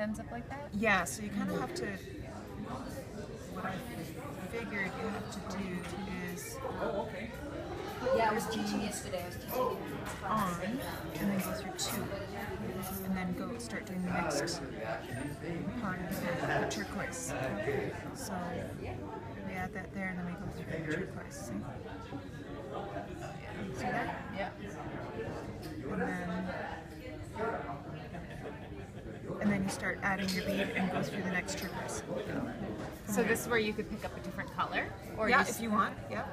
ends up like that? Yeah, so you kind of have to. What I figured you have to do is Yeah, I was teaching yesterday. I was teaching on, and then go through two, and then go start doing the next part of the, the turquoise. So we add that there, and then we go through the turquoise. See? See that? Yeah. And then and then you start adding your bead and go through the next turquoise. So this is where you could pick up a different color, or yeah, if you want. Yeah.